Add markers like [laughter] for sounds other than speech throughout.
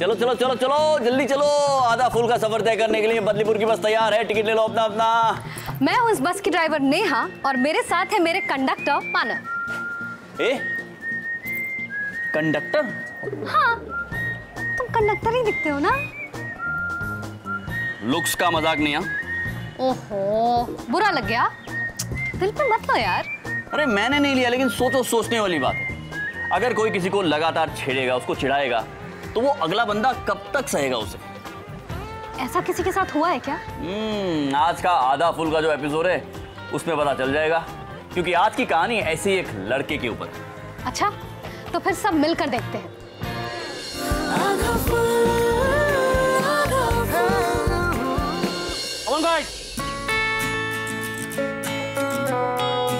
चलो चलो चलो चलो जल्दी चलो। आधा फुल का सफ़र तय करने के लिए बदलीपुर की बस तैयार है। टिकट ले लो अपना अपना। मैं हूँ इस बस की ड्राइवर नेहा और मेरे साथ है मेरे कंडक्टर मानव ए? कंडक्टर? हाँ तुम कंडक्टर ही दिखते हो ना? लुक्स का मज़ाक नहीं हाँ? ओहो बुरा लग गया। दिल पे मत लो यार। अरे मैंने नहीं लिया लेकिन सोचो सोचने वाली बात है। अगर कोई किसी को लगातार छेड़ेगा उसको चिढ़ाएगा तो वो अगला बंदा कब तक सहेगा उसे? ऐसा किसी के साथ हुआ है क्या? हम्म, आज का आधा फुल का जो एपिसोड है उसमें पता चल जाएगा क्योंकि आज की कहानी ऐसे ही एक लड़के के ऊपर। अच्छा तो फिर सब मिलकर देखते हैं।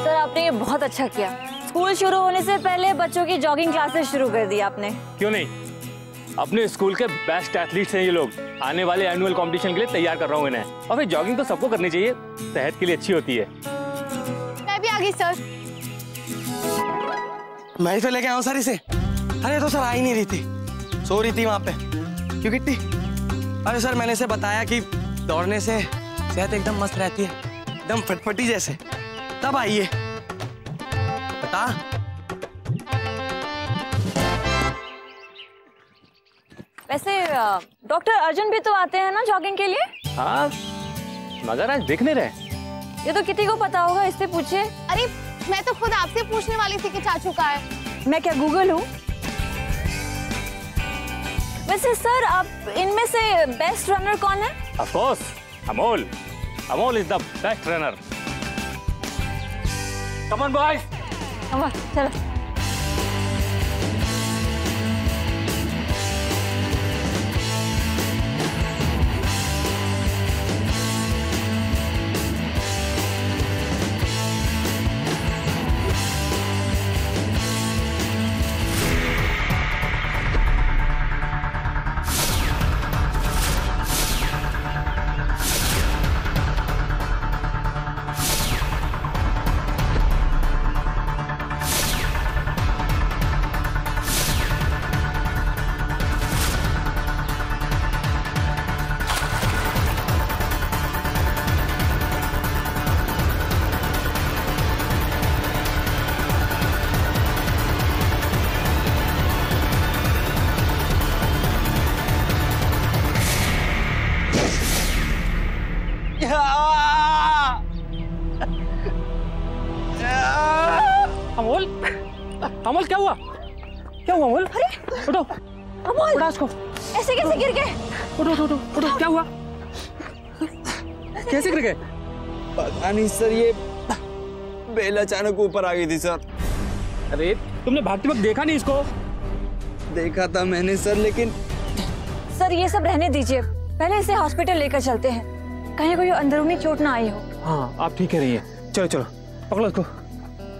सर आपने ये बहुत अच्छा किया। स्कूल शुरू होने से पहले बच्चों की जॉगिंग क्लासेस शुरू कर दी आपने। क्यों नहीं? अपने स्कूल के बेस्ट एथलीट्स हैं ये लोग। आने वाले एनुअल कंपटीशन के लिए तैयार कर रहा हूँ इन्हें। और फिर जॉगिंग तो सबको करनी चाहिए। सेहत के लिए अच्छी होती है। मैं भी आ गई सर मैं तो लेके हूँ सर इसे। अरे तो सर आ ही नहीं रही थी। सो रही थी वहाँ पे। क्यों किट्टी अरे सर मैंने इसे बताया कि दौड़ने से सेहत एकदम मस्त रहती है। एकदम फटफटी जैसे। तब आइए। बता। वैसे डॉक्टर अर्जुन भी तो आते हैं ना जॉगिंग के लिए? हाँ मगर आज देख नहीं रहे। ये तो किसी को पता होगा इससे पूछिए। अरे मैं तो खुद आपसे पूछने वाली थी कि चाचू का है। मैं क्या गूगल हूँ? वैसे सर आप इनमें से बेस्ट रनर कौन है? Of course Amol. Amol is the best runner come on boys चलो। उठो उठो उठो उठो क्या हुआ? कैसे गिर गए? पता नहीं सर ये बेल अचानक ऊपर आ गई थी सर। अरे तुमने भागते वक्त देखा नहीं इसको? देखा था मैंने सर लेकिन सर ये सब रहने दीजिए। पहले इसे हॉस्पिटल लेकर चलते हैं। कहीं कोई अंदरूनी चोट ना आई हो। हाँ आप ठीक कह रही हैं। चलो चलो पकड़ो इसको।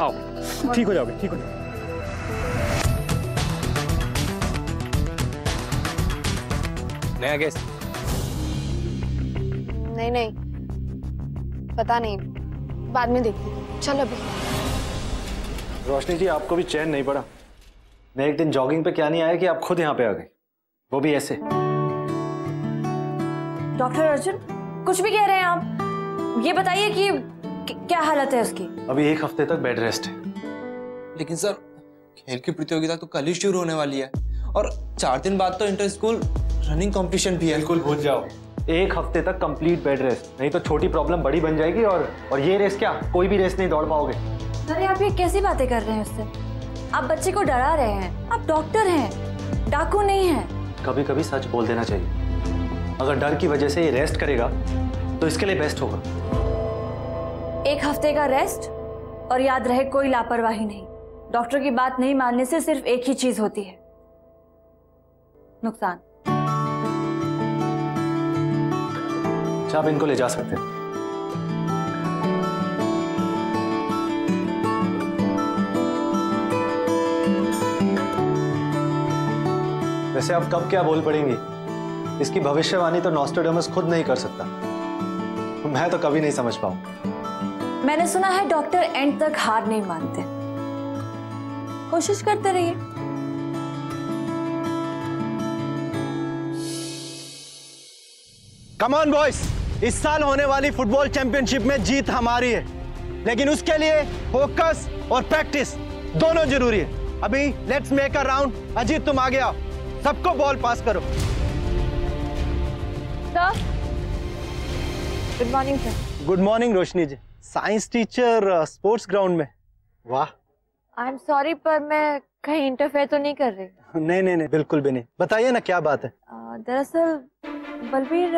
आओ ठीक हो जाओगे ठीक हो जाओगे। नया केस नहीं नहीं. पता नहीं. बाद में देखती चल अभी. रोशनी जी आपको भी चैन नहीं पड़ा। मैं एक दिन जॉगिंग पे क्या नहीं आया कि आप खुद यहाँ पे आ गए? वो भी ऐसे। डॉक्टर अर्जुन कुछ भी कह रहे हैं आप ये बताइए कि कि- क्या हालत है उसकी? अभी एक हफ़्ते तक बेड रेस्ट है। लेकिन सर खेल की प्रतियोगिता तो कल ही शुरू होने वाली है। और चार दिन बाद तो इंटर स्कूल रनिंग कंपटीशन भी है। बिल्कुल भूल जाओ। एक हफ़्ते तक कंप्लीट बेड रेस्ट नहीं तो छोटी प्रॉब्लम बड़ी बन जाएगी और और ये रेस क्या? कोई भी रेस नहीं दौड़ पाओगे। अरे आप ये कैसी बातें कर रहे हैं उससे? आप बच्चे को डरा रहे हैं। आप डॉक्टर हैं। डाकू नहीं हैं। कभी कभी सच बोल देना चाहिए। अगर डर की वजह से ये रेस्ट करेगा तो इसके लिए बेस्ट होगा। एक हफ़्ते का रेस्ट और याद रहे कोई लापरवाही नहीं। डॉक्टर की बात नहीं मानने से सिर्फ़ एक ही चीज़ होती है। नुकसान। अच्छा आप इनको ले जा सकते हैं। वैसे आप कब क्या बोल पड़ेंगी? इसकी भविष्यवाणी तो नॉस्टोडेमस खुद नहीं कर सकता। मैं तो कभी नहीं समझ पाऊँ। मैंने सुना है डॉक्टर एंड तक हार नहीं मानते। कोशिश करते रहिए। कम ऑन बॉयज़ इस साल होने वाली फुटबॉल चैंपियनशिप में जीत हमारी है। लेकिन उसके लिए फोकस और प्रैक्टिस दोनों ज़रूरी है। अभी let's make a round Ajit तुम आगे आओ। सबको बॉल पास करो। Sir good morning sir good morning Roshni ji science teacher sports ground में। वाह। आई एम सॉरी पर मैं कहीं इंटरफेयर तो नहीं कर रही। नहीं नहीं नहीं बिल्कुल भी नहीं। बताइए ना क्या बात है? अ, दरअसल बलबीर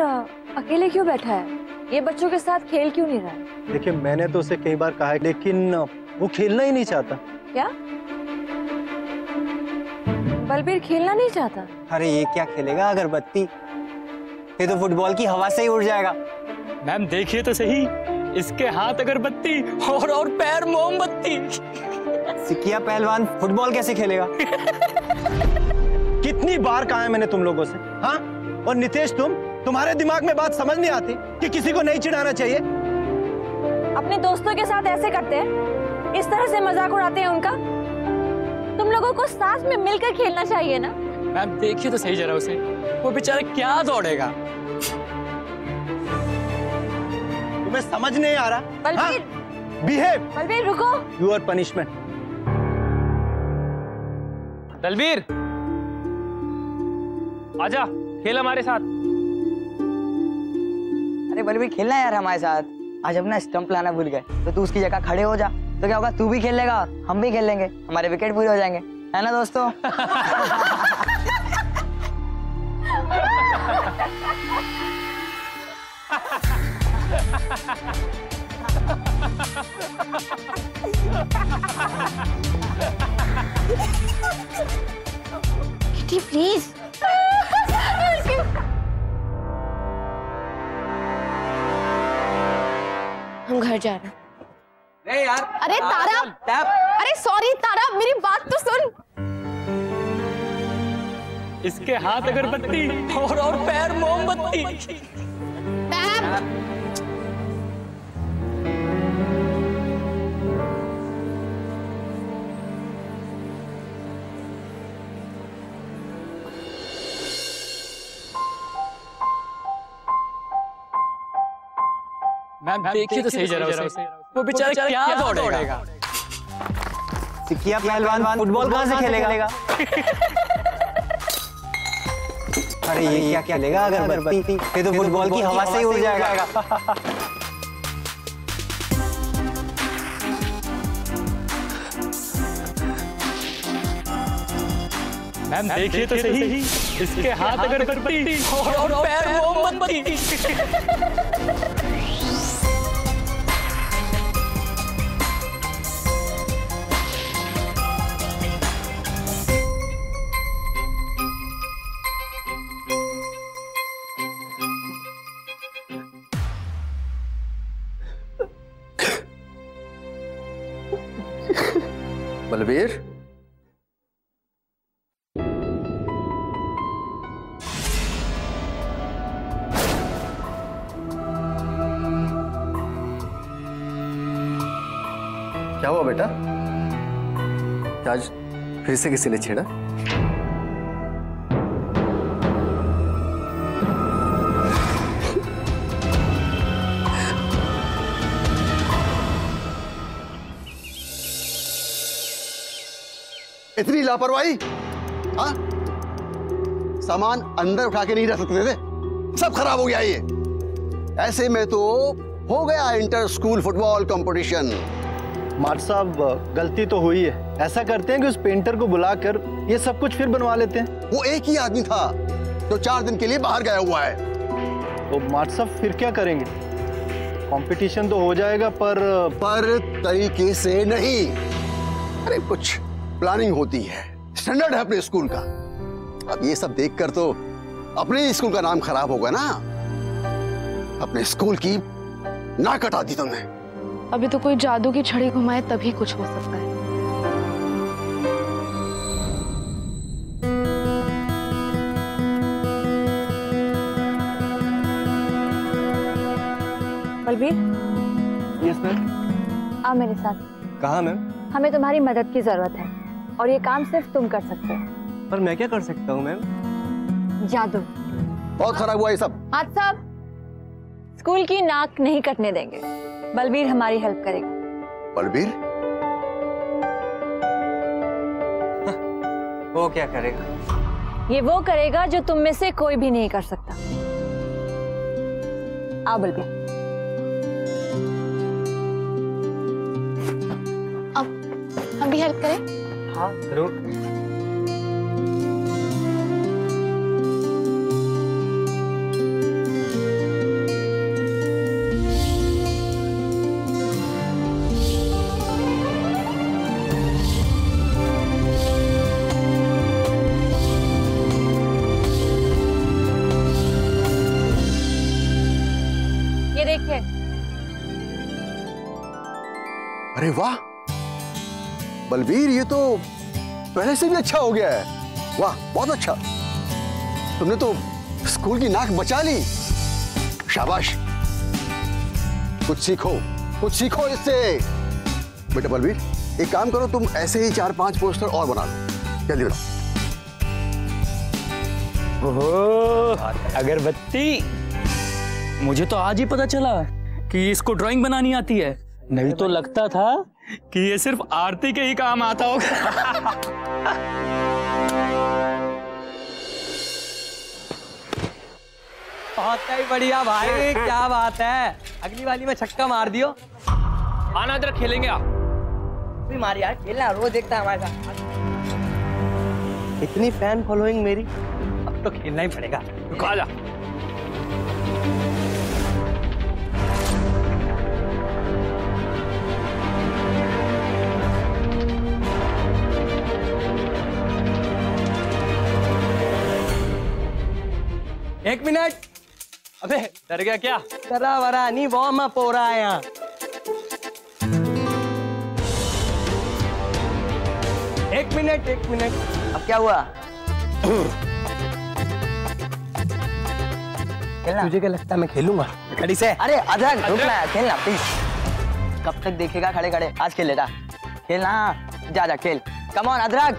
अकेले क्यों बैठा है? ये बच्चों के साथ खेल क्यों नहीं रहा है? देखिए मैंने तो उसे कई बार कहा है लेकिन वो खेलना ही नहीं चाहता। क्या? बलबीर खेलना नहीं चाहता? अरे ये क्या खेलेगा अगरबत्ती? ये तो फुटबॉल की हवा से ही उड़ जाएगा। मैम देखिए तो सही इसके हाथ अगरबत्ती और और पैर मोमबत्ती। सिकिया पहलवान फुटबॉल कैसे खेलेगा? [laughs] कितनी बार कहा है मैंने तुम लोगों से हाँ? और नितेश तुम तुम्हारे दिमाग में बात समझ नहीं आती कि किसी को नहीं चिढ़ाना चाहिए। अपने दोस्तों के साथ ऐसे करते हैं? इस तरह से मज़ाक उड़ाते हैं उनका? तुम लोगों को साथ में मिलकर खेलना चाहिए ना? मैम देखिए तो सही जरा उसे। वो बेचारा क्या दौड़ेगा? तुम्हें समझ नहीं आ रहा? बलबीर! बिहेव बलबीर रुको। Your punishment Dalbir! आजा। खेल हमारे साथ। अरे बलबीर खेलना यार हमारे साथ। आज अपना स्टंप लाना भूल गए। तो तू उसकी जगह खड़े हो जा। तो क्या होगा तू भी खेल लेगा हम भी खेल लेंगे। हमारे विकेट पूरे हो जाएँगे। है ना दोस्तों? प्लीज़ हम घर जा रहे हैं। नहीं यार अरे तारा। अरे सॉरी तारा मेरी बात तो सुन। इसके हाथ अगरबत्ती और और पैर मोमबत्ती। मैम देखिए तो सही जरा उसे। वो बेचारा क्या दौड़ेगा? सिकिया पहलवान फुटबॉल कहाँ से खेलेगा? अरे ये क्या खेलेगा अगरबत्ती? ये तो फुटबॉल की हवा से ही उड़ जाएगा। मैम देखिए तो सही। इसके हाथ अगरबत्ती और और पैर मोमबत्ती। [laughs] फिर से किसी ने छेड़ा? इतनी लापरवाही? हाँ? सामान अंदर उठा के नहीं रख सकते थे। सब खराब हो गया ये। ऐसे में तो हो गया इंटर स्कूल फुटबॉल कंपटीशन। माट साहब गलती तो हुई है। ऐसा करते हैं कि उस पेंटर को बुलाकर ये सब कुछ फिर बनवा लेते हैं। वो एक ही आदमी था जो चार दिन के लिए बाहर गया हुआ है। तो माट साहब फिर क्या करेंगे? कंपटीशन तो हो जाएगा पर पर तरीके से नहीं। अरे कुछ प्लानिंग होती है। स्टैंडर्ड है अपने स्कूल का। अब ये सब देखकर तो अपने ही स्कूल का नाम खराब होगा ना। अपने स्कूल की ना कटा दी तुमने। अभी तो कोई जादू की छड़ी घुमाए तभी कुछ हो सकता है। बलबीर? यस मैम आ मेरे साथ। कहा मैम हमें तुम्हारी मदद की ज़रूरत है और ये काम सिर्फ़ तुम कर सकते हो। पर मैं क्या कर सकता हूँ मैम जादू। बहुत खराब हुआ ये सब। आज साहब स्कूल की नाक नहीं कटने देंगे। बलबीर हमारी हेल्प करेगा। बलबीर? वो क्या करेगा? ये वो करेगा जो तुम में से कोई भी नहीं कर सकता। आओ बलबीर। हम भी हेल्प करें? हाँ ज़रूर। ये देखिए। अरे वाह! बलबीर, ये तो पहले से भी अच्छा हो गया है। वाह, बहुत अच्छा। तुमने तो स्कूल की नाक बचा ली। शाबाश। कुछ सीखो कुछ सीखो इससे। बेटा बलबीर, एक काम करो, तुम ऐसे ही चार पाँच पोस्टर और बना लो। जल्दी बनाओ। अगरबत्ती। मुझे तो आज ही पता चला कि इसको ड्राइंग बनानी आती है। नहीं तो लगता था कि ये सिर्फ़ आरती के ही काम आता होगा। बहुत ही बढ़िया भाई क्या बात है। अगली वाली में छक्का मार दियो। आना इधर खेलेंगे आप। भी मार यार खेलना रोज देखता है हमारे साथ। इतनी फ़ैन फॉलोइंग मेरी। अब तो खेलना ही पड़ेगा। रुका जा। एक मिनट। अबे डर गया क्या? डरा वरा नहीं वार्म अप हो रहा है यहाँ एक मिनट एक मिनट। अब क्या हुआ? खेलना। तुझे क्या लगता है मैं खेलूँगा? खड़ी से। अरे अदरक रुक ना यार, खेलना प्लीज़ कब तक देखेगा खड़े खड़े? आज खेल लेता। खेलना जा जा खेल। कम ऑन अदरक।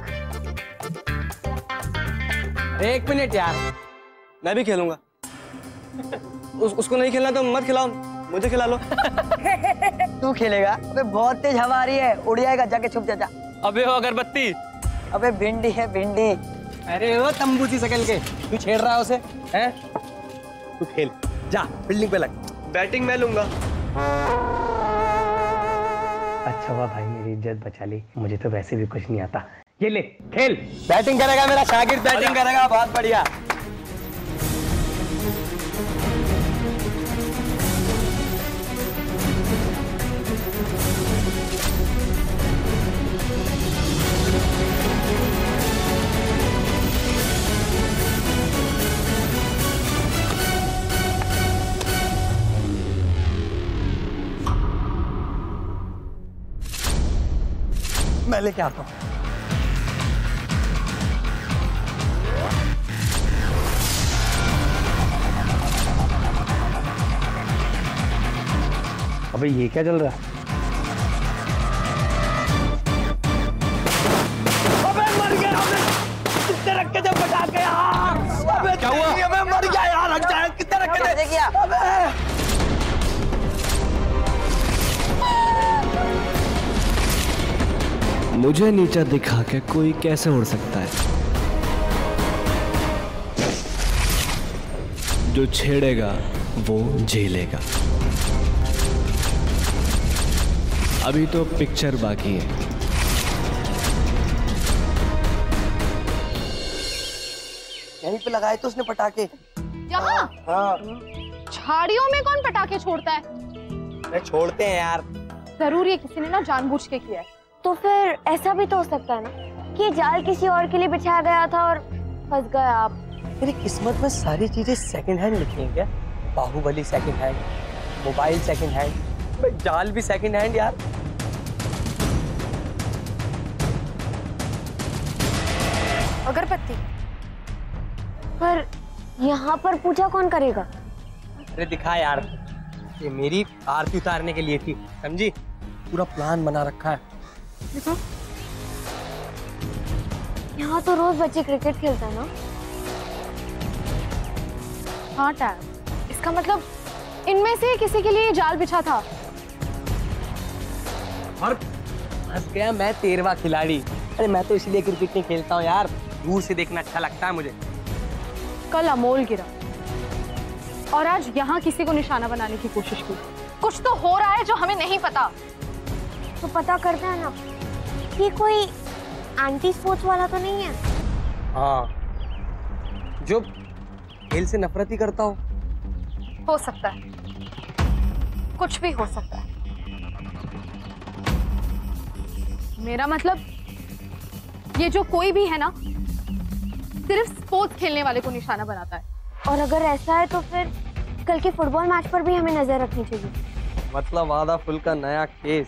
एक मिनट यार। मैं भी खेलूँगा। उस, उसको नहीं खेलना तो मत खिलाओ मुझे खिला लो। [laughs] तू खेलेगा? अबे बहुत तेज हवा आ रही है। उड़ जाएगा जाके छुप जा जा अबे हो अगरबत्ती। अबे भिंडी है भिंडी। अरे वो तंबू सी सकल के। तू छेड़ रहा है उसे हैं? तू खेल। जा बिल्डिंग पे लग। बैटिंग मैं लूँगा। अच्छा हुआ भाई मेरी इज़्ज़त बचा ली। मुझे तो वैसे भी कुछ नहीं आता। ये ले खेल। बैटिंग करेगा मेरा शागिर्द बैटिंग करेगा। बहुत बढ़िया। मैं लेके आता हूँ। अबे ये क्या चल रहा है? मुझे नीचा दिखा के कोई कैसे उड़ सकता है? जो छेड़ेगा वो झेलेगा। अभी तो पिक्चर बाकी है। यहीं पे लगाए तो उसने पटाखे। यहाँ हाँ। झाड़ियों में कौन पटाखे छोड़ता है? छोड़ते हैं यार। ज़रूर ये किसी ने ना जानबूझ के किया है। तो फिर ऐसा भी तो हो सकता है ना कि जाल किसी और के लिए बिछाया गया था और फंस गए आप। तेरी किस्मत में सारी चीज़ें सेकंड हैंड लिखी हैं क्या? Baahubali second hand mobile second hand भाई जाल भी सेकंड हैंड यार। अगरबत्ती। पर यहाँ पर पूजा कौन करेगा? अरे दिखा यार ये मेरी आरती उतारने के लिए थी समझी? पूरा प्लान बना रखा है। देखो। यहाँ तो रोज बच्चे क्रिकेट खेलते हैं ना। हाँ टैब इसका मतलब इनमें से किसी के लिए जाल बिछा था। और फंस गया मैं तेरवा खिलाड़ी। अरे मैं तो इसलिए क्रिकेट नहीं खेलता हूँ यार। दूर से देखना अच्छा लगता है मुझे। कल अमोल गिरा। और आज यहाँ किसी को निशाना बनाने की कोशिश की। कुछ तो हो रहा है जो हमें नहीं पता। तो पता करते हैं ना ये कोई एंटी स्पोर्ट्स वाला तो नहीं है? हाँ जो खेल से नफरत ही करता हो। हो सकता है। कुछ भी हो सकता है। मेरा मतलब ये जो कोई भी है ना सिर्फ़ स्पोर्ट्स खेलने वाले को निशाना बनाता है। और अगर ऐसा है तो फिर कल के फुटबॉल मैच पर भी हमें नज़र रखनी चाहिए। मतलब आधा फुल का नया केस।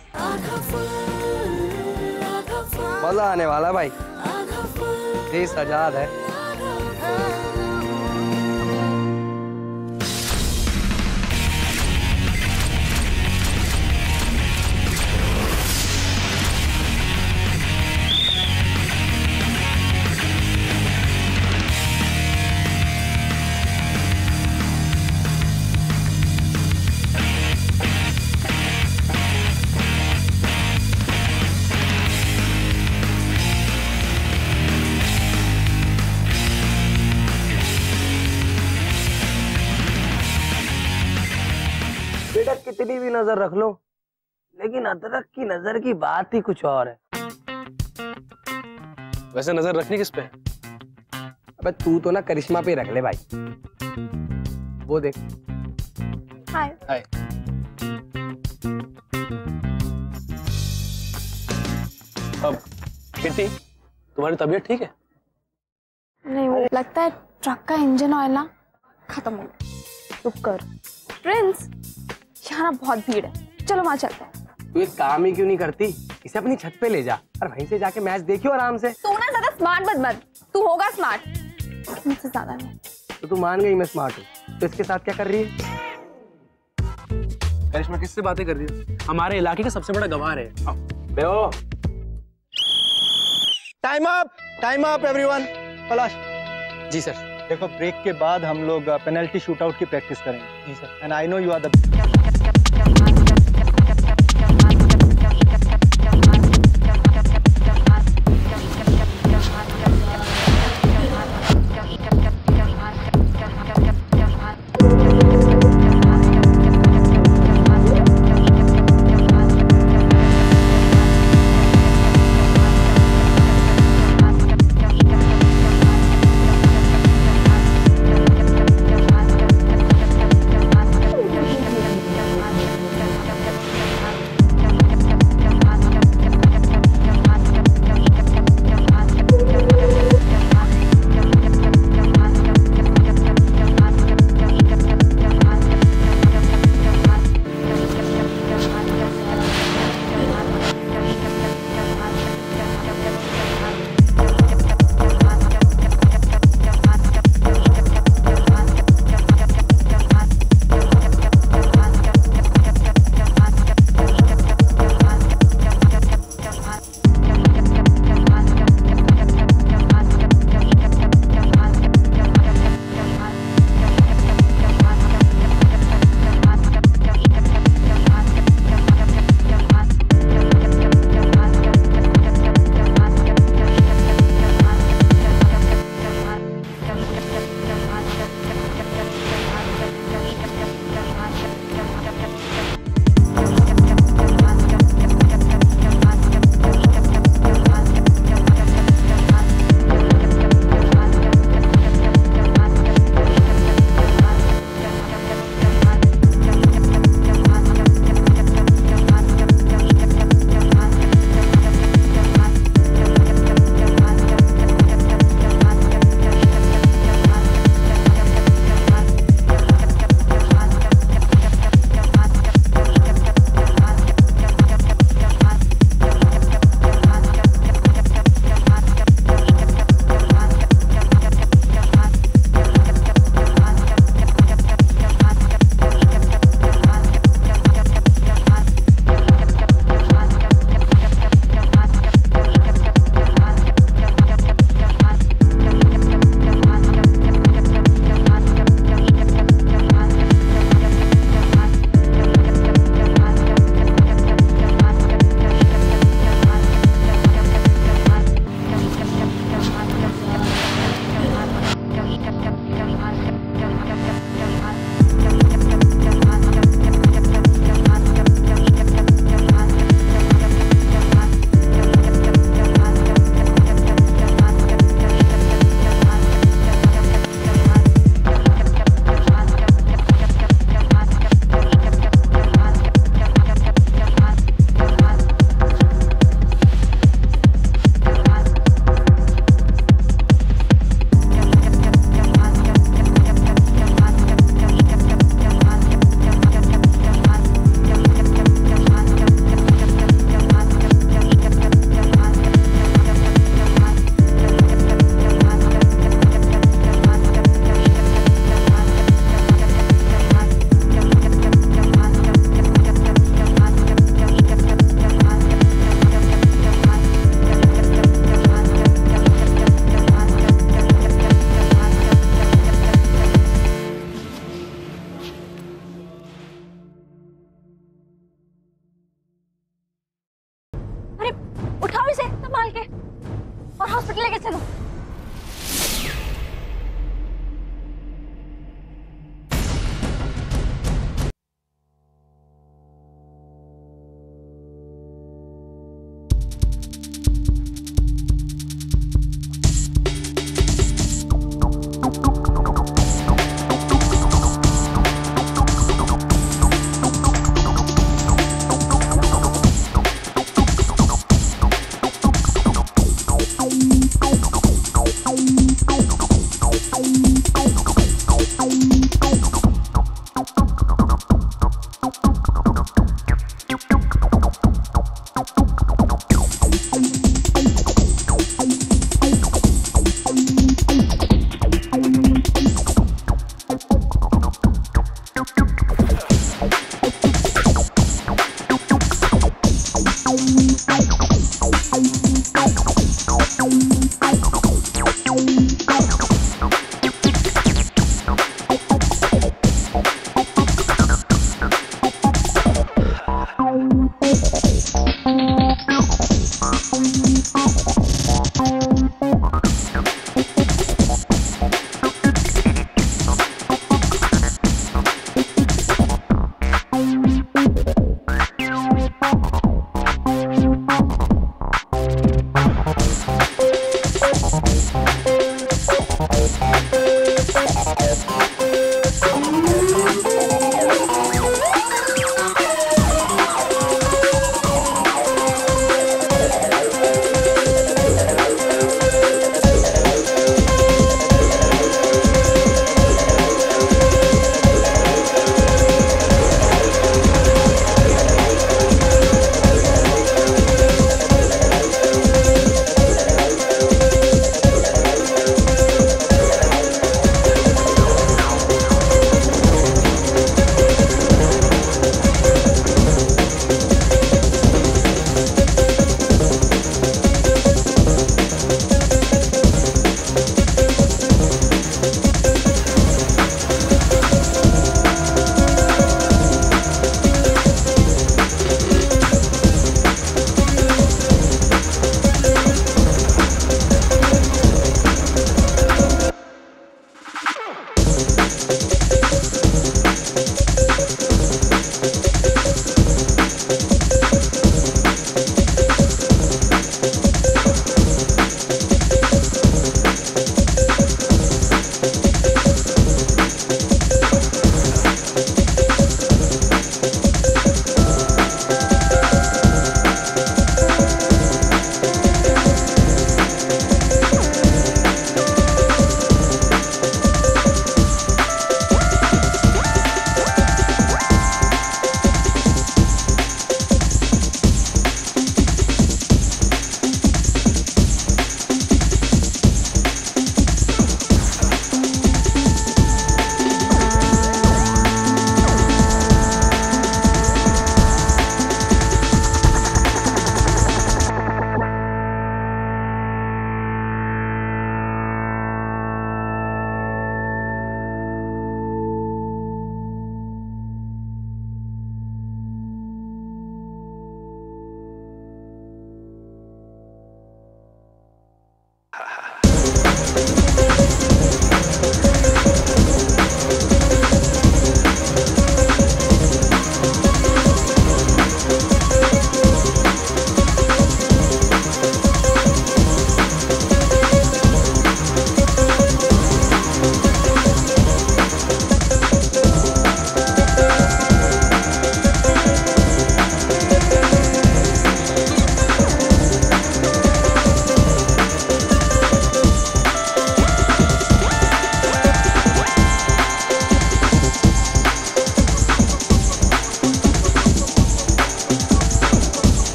मज़ा आने वाला भाई। देश आज़ाद है। नज़र रख लो। लेकिन अदरक की नज़र की बात ही कुछ और है। वैसे नज़र रखनी किस पे? अबे तू तो ना करिश्मा पे रख ले भाई। वो देख। हाय। हाय। अब किटी तुम्हारी तबीयत ठीक है? नहीं वो लगता है ट्रक का इंजन ऑयल ना खत्म हो गया। रुक कर। प्रिंस! यहाँ ना बहुत भीड़ है। चलो वहाँ चलते हैं। तू एक काम ही क्यों नहीं करती? इसे अपनी छत पे ले जा और वहीं से जाके मैच देखियो आराम से। तू ना ज़्यादा स्मार्ट मत मत तू होगा स्मार्ट मुझसे ज़्यादा नहीं। तो तू मान गई मैं स्मार्ट हूँ। तो इसके साथ क्या कर रही है? करिश्मा किससे बातें कर रही है? हमारे इलाके का सबसे बड़ा गवार है। बेओ time up time up everyone Palash. जी सर। देखो ब्रेक के बाद हम लोग पेनल्टी शूटआउट की प्रैक्टिस करेंगे। जी sir. And I know you are the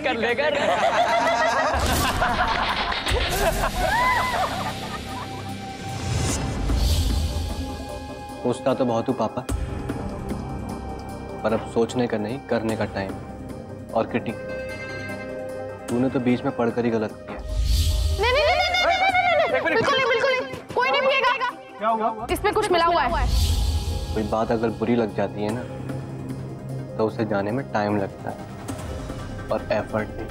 कर लेगा सोचता तो बहुत हूँ पापा। पर अब सोचने का नहीं करने का टाइम और किटी तूने तो बीच में पढ़कर ही गलत किया। नहीं नहीं नहीं नहीं नहीं नहीं नहीं बिल्कुल नहीं बिल्कुल नहीं। कोई नहीं पिएगा। क्या हुआ? इसमें कुछ मिला हुआ है। कोई बात अगर बुरी लग जाती है ना तो उसे जाने में टाइम लगता है। और एफर्ट भी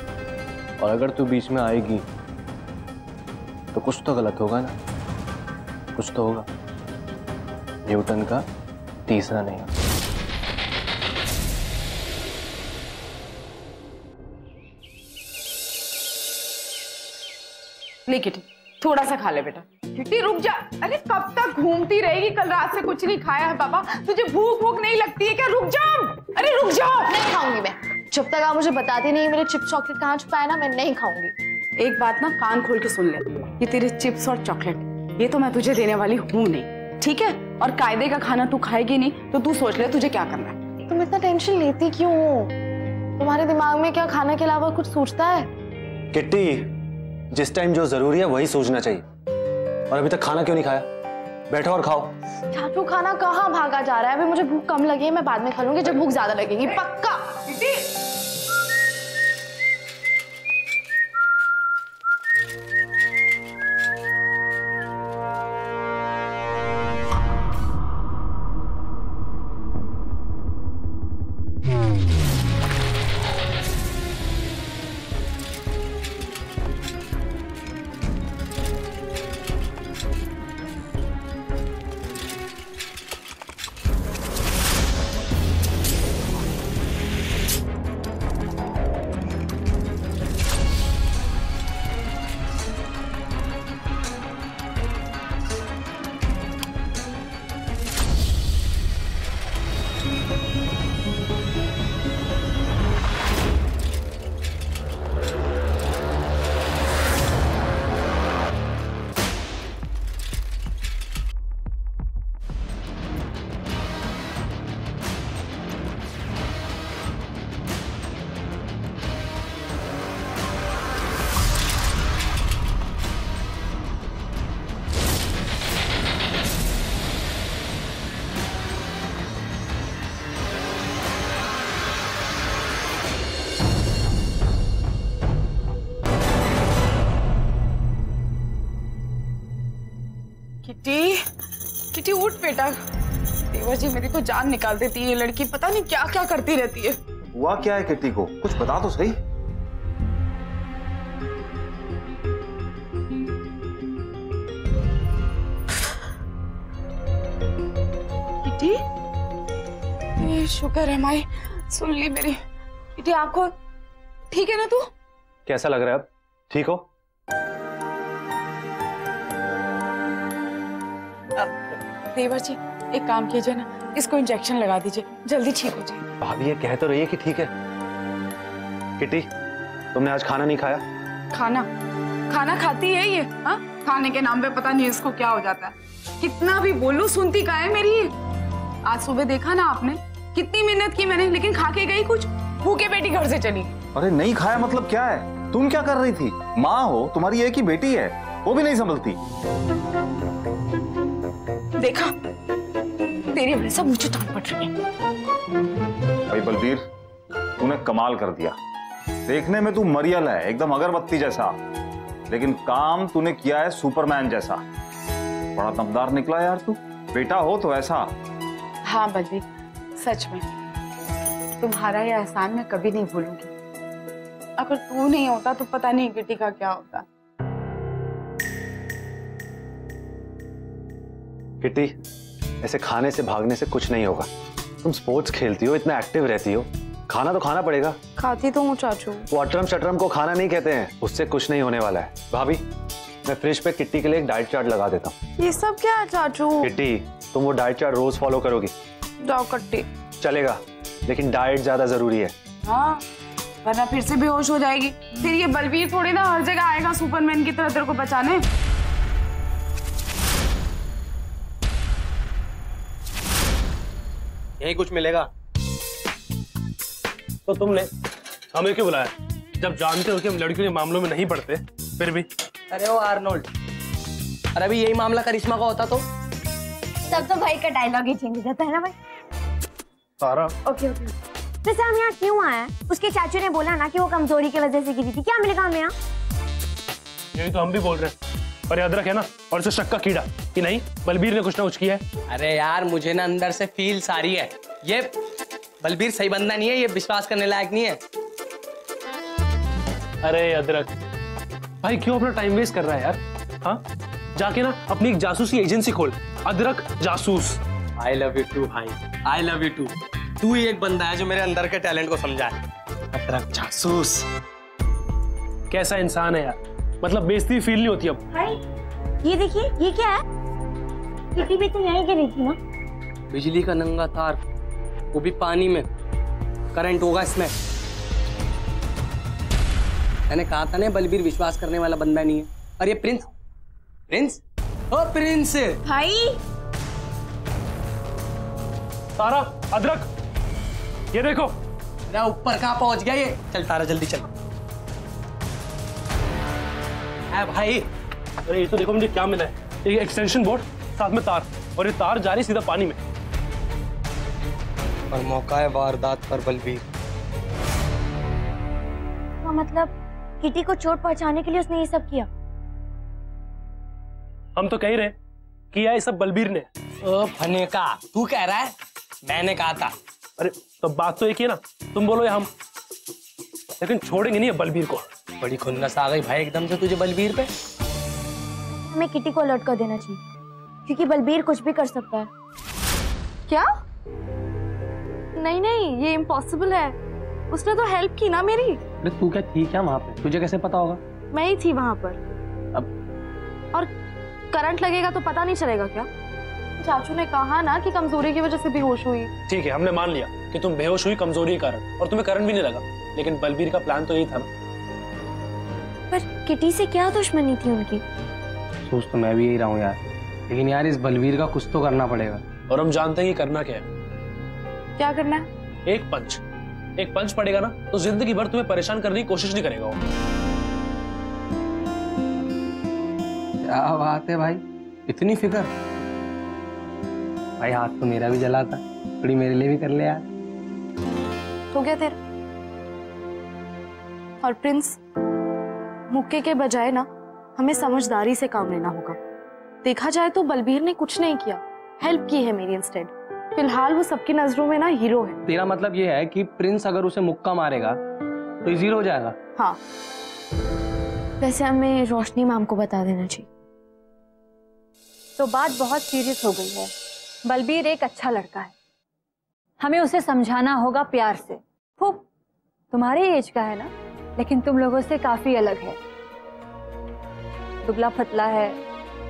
और अगर तू बीच में आएगी तो कुछ तो गलत होगा ना? कुछ तो होगा। न्यूटन का तीसरा नहीं ले किटी थोड़ा सा खा ले बेटा। किटी रुक जा। अरे कब तक घूमती रहेगी? कल रात से कुछ नहीं खाया है पापा। तुझे भूख भूख नहीं लगती है क्या? रुक जाओ अरे रुक जाओ नहीं खाऊँगी मैं। जब तक आप मुझे बताते नहीं मेरे चिप्स चॉकलेट कहाँ छुपाए ना मैं नहीं खाऊँगी। एक बात ना कान खोल के सुन ले। ये तेरे चिप्स और चॉकलेट ये तो मैं तुझे देने वाली हूँ नहीं। ठीक है? और कायदे का खाना तू खाएगी नहीं तो तू सोच ले तुझे क्या करना है। तुम इतना टेंशन लेती क्यों हो? तुम्हारे दिमाग में क्या खाने के अलावा कुछ सोचता है? किट्टी जिस टाइम जो ज़रूरी है वही सोचना चाहिए। और अभी तक खाना क्यों नहीं खाया? बैठो और खाओ। चाचू खाना कहाँ भागा जा रहा है? अभी मुझे भूख कम लगी है मैं बाद में खा लूँगी जब भूख ज़्यादा लगेगी पक्का? जी मेरी तो जान निकाल देती है लड़की। पता नहीं क्या क्या करती रहती है। हुआ क्या है किट्टी को? कुछ बता तो सही। किटी? शुक्र है माई। सुन ली मेरी। किटी आँखों ठीक है ना तू? कैसा लग रहा है अब? ठीक हो? देवर जी एक काम कीजिए ना इसको इंजेक्शन लगा दीजिए जल्दी ठीक हो जाए। भाभी ये कह तो रही है कि ठीक है। किट्टी तुमने आज खाना नहीं खाया? खाना? खाना खाती है ये हाँ? खाने के नाम पे पता नहीं इसको क्या हो जाता है। कितना भी बोलूँ सुनती का है मेरी ये? आज सुबह देखा ना आपने कितनी मेहनत की मैंने लेकिन खा के गई कुछ? भूखे बेटी घर से चली। अरे नहीं खाया मतलब क्या है? तुम क्या कर रही थी? माँ हो तुम्हारी एक ही बेटी है वो भी नहीं संभलती। देखा तेरी वजह से मुझे डांट पड़ रही है। भाई बलबीर तूने कमाल कर दिया। देखने में तू मरियल है एकदम अगरबत्ती जैसा। लेकिन काम तूने किया है सुपरमैन जैसा। बड़ा दमदार निकला यार तू। बेटा हो तो ऐसा। हाँ बलबीर सच में। तुम्हारा यह एहसान मैं कभी नहीं भूलूँगी। अगर तू नहीं होता तो पता नहीं किटी का क्या होता। किट्टी ऐसे खाने से भागने से कुछ नहीं होगा। तुम स्पोर्ट्स खेलती हो इतना एक्टिव रहती हो। खाना तो खाना पड़ेगा। खाती तो हूँ चाचू। वो अटरम शटरम को खाना नहीं कहते हैं। उससे कुछ नहीं होने वाला है। भाभी मैं फ्रिज पे किट्टी के लिए एक डाइट चार्ट लगा देता हूँ। ये सब क्या है चाचू? किट्टी तुम वो डाइट चार्ट रोज फॉलो करोगी। जाओ कट्टी। चलेगा लेकिन डाइट ज़्यादा ज़रूरी है। हाँ वरना फिर से बेहोश हो जाएगी। फिर ये बलबीर थोड़ी ना हर जगह आएगा सुपरमैन की तरह तेरे को बचाने। यही कुछ मिलेगा। तो तुमने हमें क्यों बुलाया? जब जानते हो कि हम लड़कियों के मामलों में नहीं पड़ते फिर भी। अरे वो आर्नोल्ड अरे अभी यही मामला करिश्मा का होता तो? तब तो भाई का डायलॉग ही चेंज हो जाता है ना भाई। सारा। ओके ओके वैसे हम यहाँ क्यों आए? उसके चाचू ने बोला ना कि वो कमज़ोरी की वजह से गिरी थी। क्या मिलेगा हमें यहाँ? यही तो हम भी बोल रहे हैं। पर याद रखे ना और उसे शक का कीड़ा। कि नहीं? बलबीर ने कुछ ना कुछ किया है। अरे यार मुझे ना अंदर से फील सारी है। ये बलबीर सही बंदा नहीं है ये विश्वास करने लायक नहीं है। अरे अदरक भाई क्यों अपना टाइम वेस्ट कर रहा है यार? हाँ? जाके ना अपनी एक जासूसी एजेंसी खोल। अदरक जासूस। आई लव यू टू भाई। आई लव यू टू तू ही एक बंदा है जो मेरे अंदर के टैलेंट को समझा है। अदरक जासूस। कैसा इंसान है यार? मतलब बेइज्जती फील नहीं होती अब। भाई ये देखिए ये क्या है? किटी भी तो यहीं गिरी थी ना। बिजली का नंगा तार वो भी पानी में। करंट होगा इसमें। मैंने कहा था ना बलबीर विश्वास करने वाला बंदा नहीं है। और ये प्रिंस प्रिंस ओ प्रिंस! भाई! तारा अदरक ये देखो। अरे ऊपर कहाँ पहुँच गया ये? चल तारा जल्दी चल। भाई! अरे ये तो देखो मुझे क्या मिला है। एक एक्सटेंशन बोर्ड साथ में तार और ये तार जा रही सीधा पानी में। और मौका है वारदात पर बलबीर। का मतलब किटी को चोट पहुँचाने के लिए उसने ये सब किया। हम तो कह रहे किया ये सब बलबीर ने। ओ फने का तू कह रहा है? मैंने कहा था। अरे तो बात तो एक ही है ना तुम बोलो या हम। लेकिन छोड़ेंगे नहीं बलबीर को। बड़ी खुन्नस आ गई भाई एकदम से तुझे बलबीर पे। हमें किटी को अलर्ट कर देना चाहिए। क्योंकि बलबीर कुछ भी कर सकता है। क्या? नहीं नहीं ये इम्पॉसिबल है। उसने तो हेल्प की ना मेरी। अरे तू क्या थी क्या वहाँ पे? तुझे कैसे पता होगा? मैं ही थी वहाँ पर। अब और करंट लगेगा तो पता नहीं चलेगा क्या? चाचू ने कहा ना कि कमज़ोरी की वजह से बेहोश हुई। ठीक है हमने मान लिया कि तुम बेहोश हुई कमज़ोरी के कारण। और तुम्हें करंट भी नहीं लगा। लेकिन बलबीर का प्लान तो यही था ना। पर किटी से क्या दुश्मनी थी उनकी? सोच तो मैं भी यही रहा हूँ यार। लेकिन यार इस बलबीर का कुछ तो करना पड़ेगा। और हम जानते हैं कि करना क्या है। क्या करना है? एक पंच। एक पंच पड़ेगा ना तो ज़िंदगी भर तुम्हें परेशान करने की कोशिश नहीं करेगा वो। क्या बात है भाई? इतनी फ़िक्र? भाई हाथ तो मेरा भी जला था थोड़ी मेरे लिए भी कर ले यार। हो गया तेरा? और प्रिंस मुक्के के बजाय ना हमें समझदारी से काम लेना होगा। देखा जाए तो बलबीर ने कुछ नहीं किया। हेल्प की है मेरी इंस्टेड फ़िलहाल वो सबकी नज़रों में ना हीरो है। तेरा मतलब ये है कि प्रिंस अगर उसे मुक्का मारेगा तो ये ज़ीरो हो जाएगा? हाँ। वैसे हमें रोशनी मैम को बता देना चाहिए। तो बात बहुत सीरियस हो गई है। बलबीर एक अच्छा लड़का है। हमें उसे समझाना होगा प्यार से। खूब तुम्हारे एज का है ना? लेकिन तुम लोगों से काफ़ी अलग है। दुबला फतला है।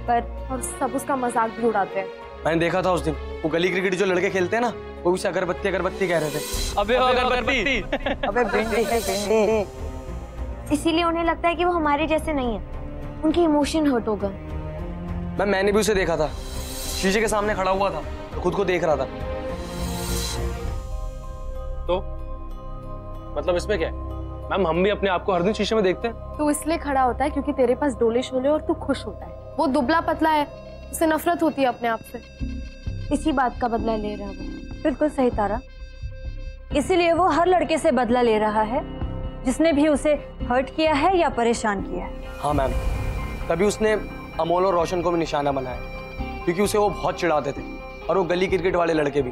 पर और सब उसका मज़ाक भी उड़ाते हैं। मैंने देखा था उस दिन। वो गली क्रिकेट जो लड़के खेलते हैं ना वो उसे अगरबत्ती अगरबत्ती कह रहे थे। अबे अगरबत्ती। अबे भिंडी भिंडी। इसीलिए उन्हें लगता है कि वो हमारे जैसे नहीं है। उनके इमोशन हर्ट हो गए मैं मैंने भी उसे देखा था। शीशे के सामने खड़ा हुआ था खुद को देख रहा था। तो? मतलब इसमें क्या है? मैम हम भी अपने आप को हर दिन शीशे में देखते हैं। तू इसलिए खड़ा होता है क्योंकि तेरे पास डोले शोले और तू खुश होता है। वो दुबला पतला है उसे नफरत होती है अपने आप से। इसी बात का बदला ले रहा है वो। बिल्कुल सही तारा। इसीलिए वो हर लड़के से बदला ले रहा है जिसने भी उसे हर्ट किया है या परेशान किया है। हाँ मैम तभी उसने अमोल और रोशन को भी निशाना बनाया क्योंकि उसे वो बहुत चिढ़ाते थे और वो गली क्रिकेट वाले लड़के भी।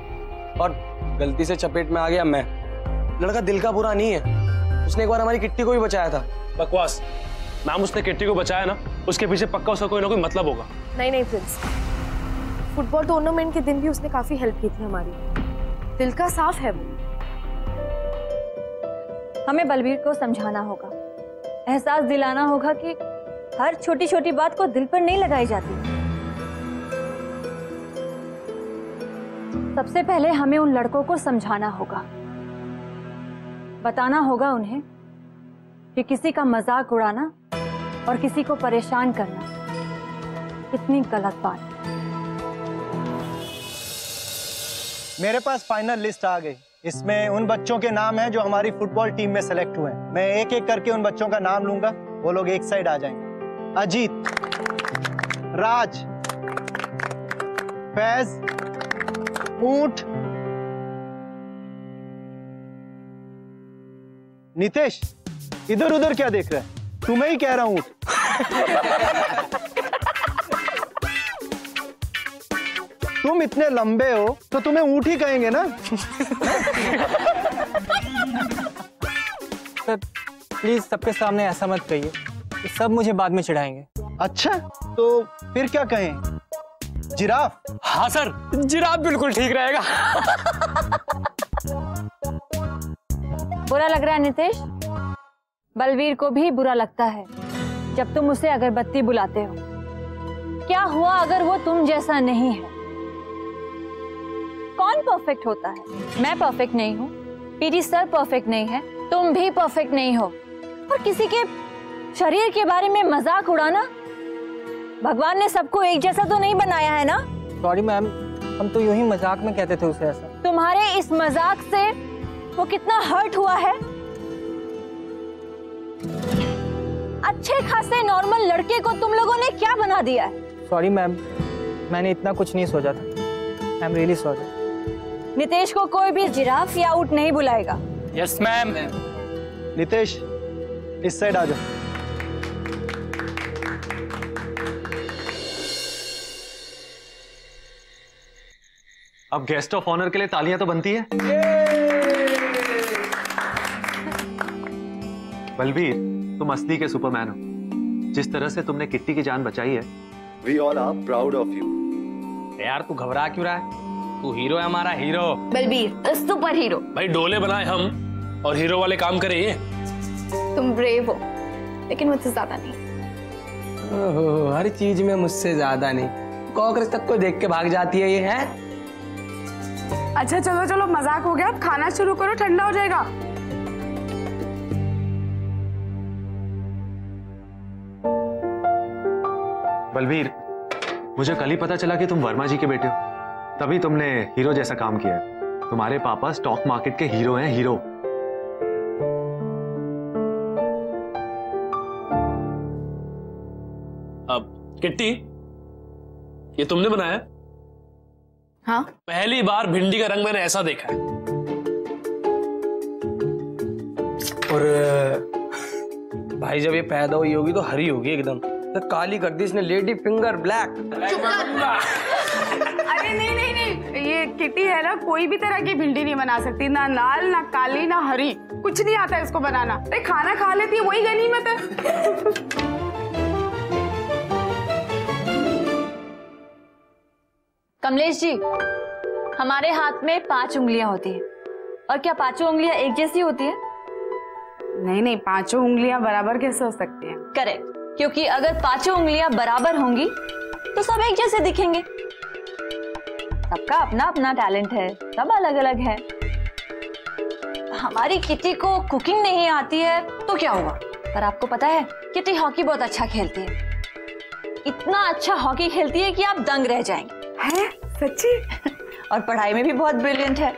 और गलती से चपेट में आ गया मैं। लड़का दिल का बुरा नहीं है। उसने एक बार हमारी किट्टी को भी बचाया था। बकवास। मैम उसने किट्टी को बचाया ना? उसके पीछे पक्का उसका कोई ना कोई मतलब होगा। नहीं नहीं प्रिंस फुटबॉल टूर्नामेंट के दिन भी उसने काफ़ी हेल्प की थी हमारी। दिल का साफ़ है वो। हमें बलबीर को समझाना होगा। एहसास दिलाना होगा कि हर छोटी छोटी बात को दिल पर नहीं लगाई जाती। सबसे पहले हमें उन लड़कों को समझाना होगा। बताना होगा उन्हें कि किसी का मज़ाक उड़ाना और किसी को परेशान करना। कितनी गलत बात। मेरे पास फाइनल लिस्ट आ गई। इसमें उन बच्चों के नाम हैं जो हमारी फुटबॉल टीम में सेलेक्ट हुए हैं। मैं एक एक करके उन बच्चों का नाम लूँगा। वो लोग एक साइड आ जाएँगे। अजीत, राज, फैज, ऊँट, नितेश इधर उधर क्या देख रहे है? तुम्हें ही कह रहा हूँ। तुम इतने लंबे हो तो तुम्हें ऊँट ही कहेंगे ना? सर प्लीज़ सबके सामने ऐसा मत कहिए। सब मुझे बाद में चिढ़ाएँगे। अच्छा तो फिर क्या कहें? जिराफ? हाँ सर। जिराफ बिल्कुल ठीक रहेगा। बुरा लग रहा है नितेश? बलवीर को भी बुरा लगता है जब तुम उसे अगरबत्ती बुलाते हो। क्या हुआ अगर वो तुम जैसा नहीं है? कौन परफेक्ट होता है? मैं परफेक्ट नहीं हूँ पीटी सर परफेक्ट नहीं है तुम भी परफेक्ट नहीं हो। और किसी के शरीर के बारे में मज़ाक उड़ाना? भगवान ने सबको एक जैसा तो नहीं बनाया है ना? सॉरी मैम हम तो यूँ ही मज़ाक में कहते थे उसे ऐसा। तुम्हारे इस मज़ाक से वो कितना हर्ट हुआ है? अच्छे खासे नॉर्मल लड़के को तुम लोगों ने क्या बना दिया है? सॉरी मैम मैंने इतना कुछ नहीं सोचा था। I am really sorry Nitesh को कोई भी जिराफ या आउट नहीं बुलाएगा। यस मैम नितेश इस साइड आ जाओ। अब गेस्ट ऑफ़ ऑनर के लिए तालियाँ तो बनती है। बलबीर तुम असली के सुपरमैन हो। जिस तरह से तुमने किट्टी की जान बचाई है। We all are proud of you यार तू घबरा क्यों रहा है? तू हीरो है हमारा हीरो। Balbir super hero. भाई डोले बनाए हम और हीरो वाले काम करे ये। तुम ब्रेव हो लेकिन मुझसे ज़्यादा नहीं। ओहो, हर चीज़ में मुझसे ज़्यादा नहीं। कॉकरोच तक को देख के भाग जाती है ये है? अच्छा चलो चलो मज़ाक हो गया। अब खाना शुरू करो ठंडा हो जाएगा। बलबीर मुझे कल ही पता चला कि तुम वर्मा जी के बेटे हो। तभी तुमने हीरो जैसा काम किया है। तुम्हारे पापा स्टॉक मार्केट के हीरो हैं हीरो। अब किट्टी ये तुमने बनाया? हाँ। पहली बार भिंडी का रंग मैंने ऐसा देखा है। और भाई जब ये पैदा हुई होगी तो हरी होगी एकदम। तो काली कर दी इसने लेडी फिंगर ब्लैक अरे नहीं नहीं नहीं ये किटी है ना कोई भी तरह की भिंडी नहीं बना सकती ना लाल ना काली ना हरी। कुछ नहीं आता इसको बनाना। अरे खाना खा लेती है वही गनीमत है कमलेश जी हमारे हाथ में पाँच उंगलियाँ होती हैं। और क्या पाँचों उंगलियाँ एक जैसी होती है? नहीं नहीं पाँचों उंगलियाँ बराबर कैसे हो सकती हैं? करेक्ट। क्योंकि अगर पाँचों उंगलियाँ बराबर होंगी तो सब एक जैसे दिखेंगे। सबका अपना अपना टैलेंट है सब अलग अलग है। हमारी किटी को कुकिंग नहीं आती है तो क्या हुआ? पर आपको पता है किटी हॉकी बहुत अच्छा खेलती है। इतना अच्छा हॉकी खेलती है कि आप दंग रह जाएँगे। है? सच्ची? [laughs] और पढ़ाई में भी बहुत ब्रिलियंट है।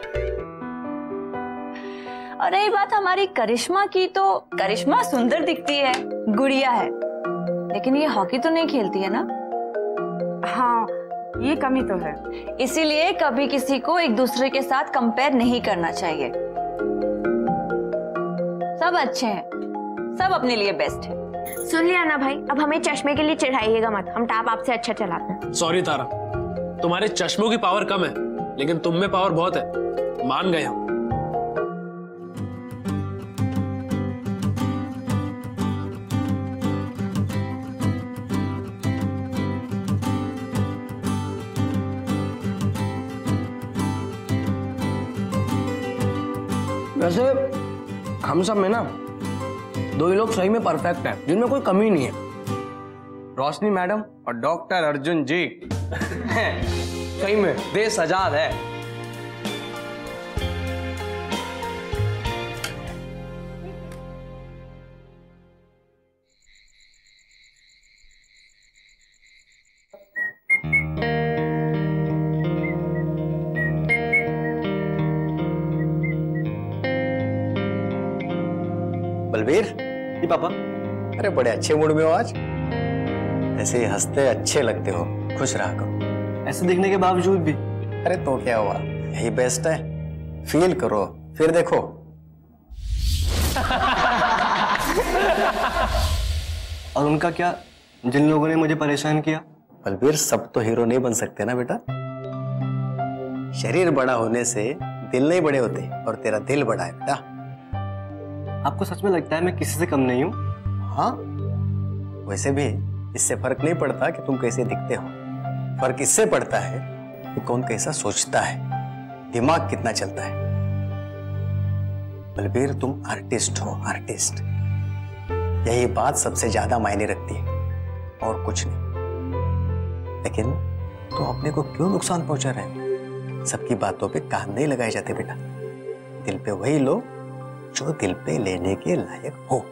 और रही बात हमारी करिश्मा की तो करिश्मा सुंदर दिखती है गुड़िया है। लेकिन ये हॉकी तो नहीं खेलती है ना? हाँ ये कमी तो है। इसीलिए कभी किसी को एक दूसरे के साथ कंपेयर नहीं करना चाहिए। सब अच्छे हैं। सब अपने लिए बेस्ट है। सुन लिया ना भाई अब हमें चश्मे के लिए चिढ़ाइएगा मत। हम टाप आपसे अच्छा चलाते हैं। सॉरी तारा। तुम्हारे चश्मों की पावर कम है लेकिन तुम में पावर बहुत है। मान गए हम। हम सब में ना, दो ही लोग सही में परफेक्ट हैं, जिनमें कोई कमी नहीं है। रोशनी मैडम और डॉक्टर अर्जुन जी। [laughs] सही में देश आज़ाद है। अरे बड़े अच्छे मूड में हो आज। ऐसे ही हँसते अच्छे लगते हो खुश रहा करो। ऐसे दिखने के बावजूद भी। अरे तो क्या हुआ? यही बेस्ट है। फील करो फिर देखो। [laughs] और उनका क्या? जिन लोगों ने मुझे परेशान किया? बलबीर सब तो हीरो नहीं बन सकते ना बेटा? शरीर बड़ा होने से दिल नहीं बड़े होते और तेरा दिल बड़ा है बेटा। आपको सच में लगता है मैं किसी से कम नहीं हूँ? हाँ? वैसे भी इससे फ़र्क नहीं पड़ता कि तुम कैसे दिखते हो। फ़र्क इससे पड़ता है कि कौन कैसा सोचता है। दिमाग कितना चलता है। बलबीर, तुम आर्टिस्ट हो, आर्टिस्ट। यही बात सबसे ज़्यादा मायने रखती है, और कुछ नहीं। लेकिन तुम अपने को क्यों नुकसान पहुँचा रहे हो? सबकी बातों पे कान नहीं लगाए जाते बेटा। दिल पे वही लो जो दिल पे लेने के लायक हो।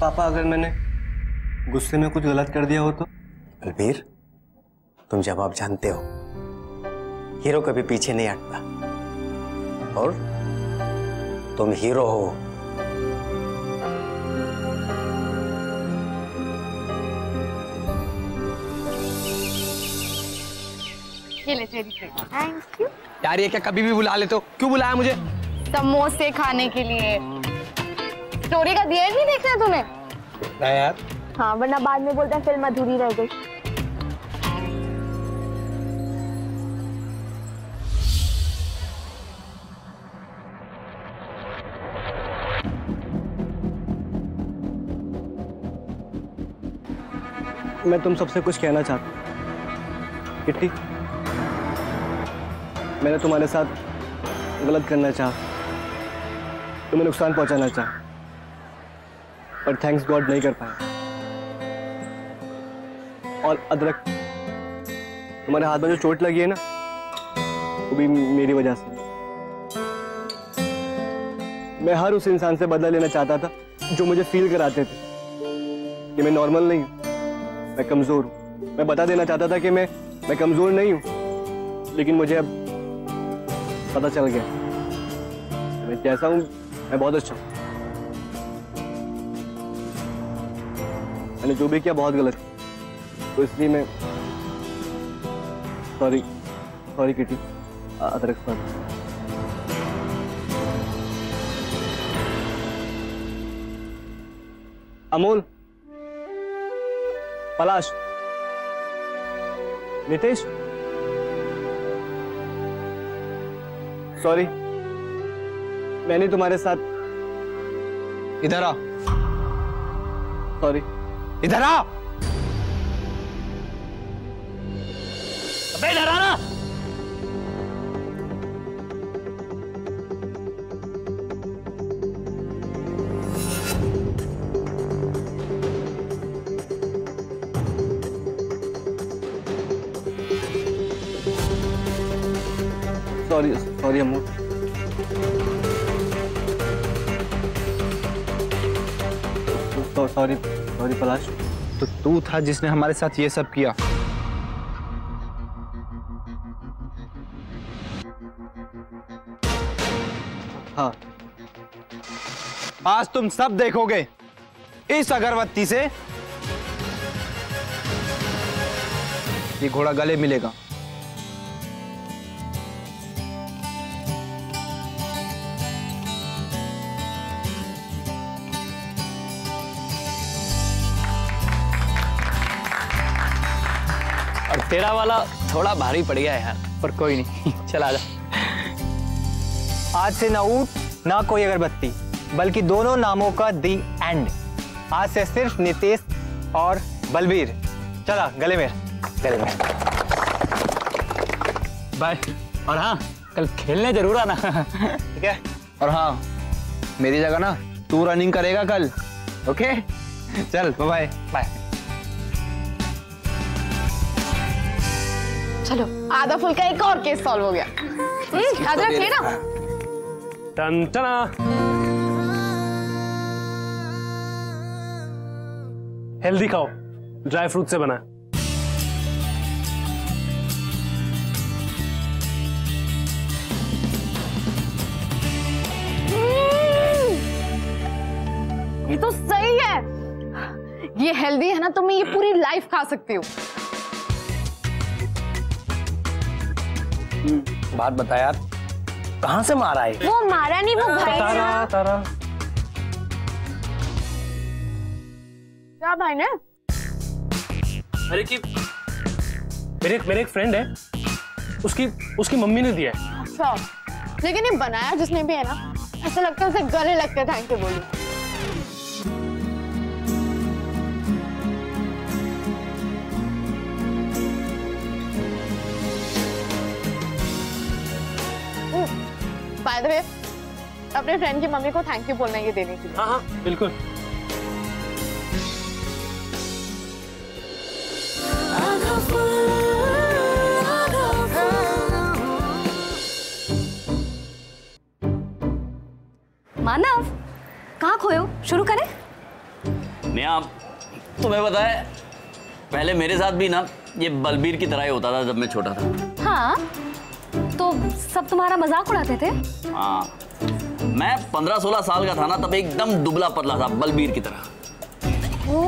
पापा अगर मैंने गुस्से में कुछ गलत कर दिया हो तो? बलबीर तुम जवाब जानते हो हीरो कभी पीछे नहीं हटता। और तुम हीरो हो। ले थैंक यू यार ये क्या कभी भी बुला लेते हो? क्यों बुलाया मुझे? समोसे खाने के लिए। स्टोरी का दिया नहीं देखना तूने नहीं यार। हाँ वरना बाद में बोलते हैं फ़िल्म अधूरी रह गई। मैं तुम सबसे कुछ कहना चाहता हूँ। किट्टी मैंने तुम्हारे साथ गलत करना चाहा। तुम्हें नुकसान पहुंचाना चाहा। पर थैंक्स गॉड नहीं कर पाया। और अदरक, तुम्हारे हाथ में जो चोट लगी है ना, वो भी मेरी वजह से। मैं हर उस इंसान से बदला लेना चाहता था, जो मुझे फील कराते थे, कि मैं नॉर्मल नहीं हूँ, मैं कमज़ोर हूँ। मैं बता देना चाहता था कि मैं मैं कमज़ोर नहीं हूँ, लेकिन मुझे अब पता चल गया। मैं जैसा हूँ, मैं बहुत अच्छा हूँ। मैंने जो भी किया बहुत गलत तो इसलिए मैं सॉरी सॉरी किटी। अदरक सॉरी। अमोल पलाश नितेश। सॉरी मैंने तुम्हारे साथ इधर आ। सॉरी। इधर आ अबे इधर आना sorry sorry Amol sorry sorry Palash. तो तू था जिसने हमारे साथ ये सब किया। हाँ। आज तुम सब देखोगे इस अगरबत्ती से ये घोड़ा गले मिलेगा। तेरा वाला थोड़ा भारी पड़ गया यार, पर कोई नहीं। [laughs] चला जा। आज से ना ऊट, ना कोई अगरबत्ती, बल्कि दोनों नामों का दी एंड। आज से सिर्फ़ नितेश और बलबीर। चला गले में। गले में। बाय और हाँ कल खेलने ज़रूर आना। [laughs] ठीक है? और हाँ मेरी जगह ना, तू रनिंग करेगा कल। ओके चल बाय बाय आधा फुल्का एक और केस सॉल्व हो गया। हम्म, अदरक है ना टन टना। हेल्दी खाओ ड्राई फ्रूट से बना। ये तो सही है। ये हेल्दी है ना तो मैं ये पूरी लाइफ खा सकती हूँ। बात बता यार। कहाँ से मारा है? वो मारा नहीं वो भाई ने तारा तारा। क्या भाई ने? अरे कि मेरे मेरे एक फ्रेंड है। उसकी उसकी मम्मी ने दिया है। अच्छा। लेकिन ये बनाया जिसने भी है ना ऐसा लगता है उसे गले लगते थैंक यू बोलूँ। बाय द वे अपने फ्रेंड की मम्मी को थैंक यू बोलना है ये देने के लिए। हाँ हाँ बिल्कुल। मानव कहाँ खोए हो? शुरू करें। नेहा तुम्हें पता है पहले मेरे साथ भी ना ये बलबीर की तरह ही होता था जब मैं छोटा था। हाँ? तो सब तुम्हारा मज़ाक उड़ाते थे? हाँ। मैं पंद्रह सोलह साल का था ना तब एकदम दुबला पतला था बलबीर की तरह। ओ,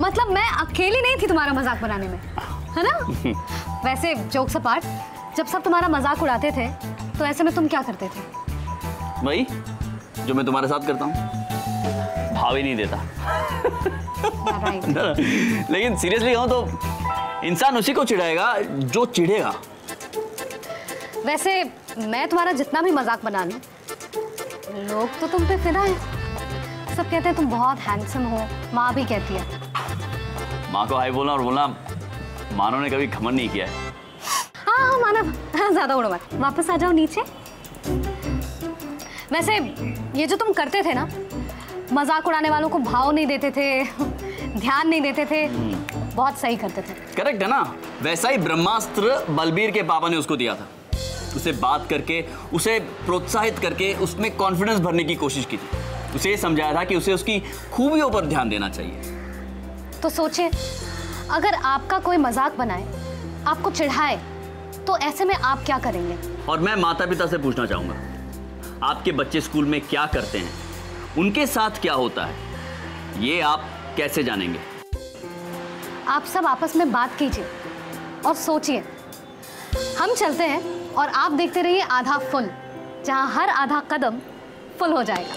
मतलब मैं अकेली नहीं थी तुम्हारा मज़ाक बनाने में है ना? [laughs] वैसे जोक सपाट जब सब तुम्हारा मज़ाक उड़ाते थे तो ऐसे में तुम क्या करते थे? वही जो मैं तुम्हारे साथ करता हूँ। भाव ही नहीं देता। [laughs] लेकिन सीरियसली कहूँ तो इंसान उसी को चिढ़ाएगा जो चिढ़ेगा। वैसे मैं तुम्हारा जितना भी मज़ाक बना लूँ लोग तो तुम पे फिदा है। सब कहते हैं तुम बहुत हैंडसम हो माँ भी कहती है। माँ को हाई बोलना और बोलना मानो ने कभी खमन नहीं किया है। हाँ हाँ मानव हाँ, ज़्यादा उड़ो मत। वापस आ जाओ नीचे। वैसे ये जो तुम करते थे ना मज़ाक उड़ाने वालों को भाव नहीं देते थे ध्यान नहीं देते थे बहुत सही करते थे। करेक्ट है ना? वैसा ही ब्रह्मास्त्र बलबीर के पापा ने उसको दिया था। उसे बात करके उसे प्रोत्साहित करके उसमें कॉन्फिडेंस भरने की कोशिश की थी। उसे ये समझाया था कि उसे उसकी खूबियों पर ध्यान देना चाहिए। तो सोचे अगर आपका कोई मज़ाक बनाए आपको चिढ़ाए तो ऐसे में आप क्या करेंगे? और मैं माता पिता से पूछना चाहूँगा आपके बच्चे स्कूल में क्या करते हैं? उनके साथ क्या होता है? ये आप कैसे जानेंगे? आप सब आपस में बात कीजिए और सोचिए। हम चलते हैं। और आप देखते रहिए आधा फुल जहाँ हर आधा कदम फुल हो जाएगा।